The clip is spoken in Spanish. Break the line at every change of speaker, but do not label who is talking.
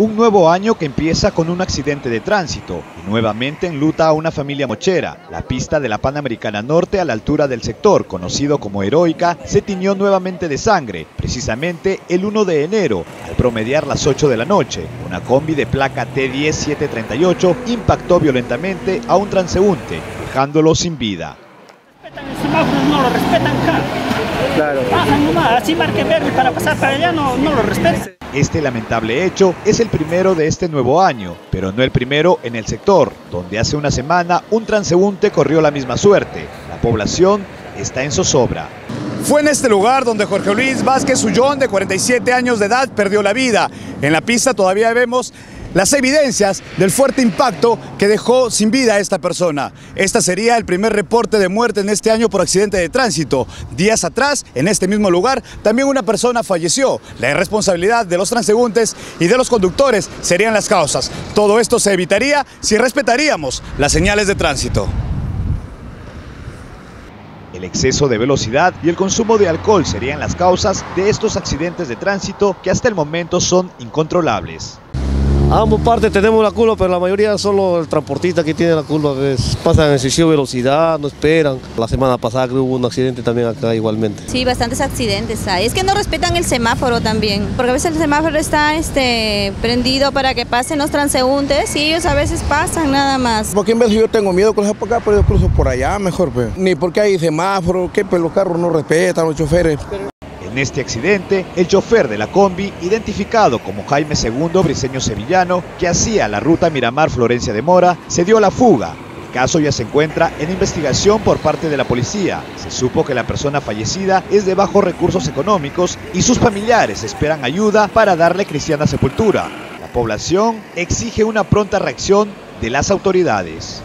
Un nuevo año que empieza con un accidente de tránsito y nuevamente enluta a una familia mochera. La pista de la Panamericana Norte a la altura del sector, conocido como Heroica, se tiñó nuevamente de sangre, precisamente el 1 de enero, al promediar las 8 de la noche. Una combi de placa T10738 impactó violentamente a un transeúnte, dejándolo sin vida.
no lo respetan acá. Claro. Pasan nomás, así marque verde para pasar para allá, no, no lo respetan.
Este lamentable hecho es el primero de este nuevo año, pero no el primero en el sector, donde hace una semana un transeúnte corrió la misma suerte. La población está en zozobra.
Fue en este lugar donde Jorge Luis Vázquez Ullón, de 47 años de edad, perdió la vida. En la pista todavía vemos las evidencias del fuerte impacto que dejó sin vida a esta persona. Este sería el primer reporte de muerte en este año por accidente de tránsito. Días atrás, en este mismo lugar, también una persona falleció. La irresponsabilidad de los transeúntes y de los conductores serían las causas. Todo esto se evitaría si respetaríamos las señales de tránsito.
El exceso de velocidad y el consumo de alcohol serían las causas de estos accidentes de tránsito que hasta el momento son incontrolables.
Ambos partes tenemos la culpa, pero la mayoría solo el transportista que tiene la culpa. pasan en excesiva velocidad, no esperan. La semana pasada creo hubo un accidente también acá igualmente.
Sí, bastantes accidentes hay. Es que no respetan el semáforo también, porque a veces el semáforo está este, prendido para que pasen los transeúntes y ellos a veces pasan nada más.
Porque en vez de yo tengo miedo cruzar por acá, pero yo cruzo por allá mejor. Pues. Ni porque hay semáforo, que pues, los carros no respetan, los choferes.
En este accidente, el chofer de la combi, identificado como Jaime II Briseño Sevillano, que hacía la ruta Miramar-Florencia de Mora, se dio la fuga. El caso ya se encuentra en investigación por parte de la policía. Se supo que la persona fallecida es de bajos recursos económicos y sus familiares esperan ayuda para darle cristiana sepultura. La población exige una pronta reacción de las autoridades.